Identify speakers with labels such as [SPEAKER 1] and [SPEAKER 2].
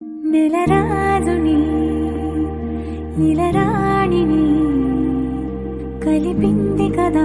[SPEAKER 1] నెలరాజుని ఇలరాణిని కలిపింది కదా.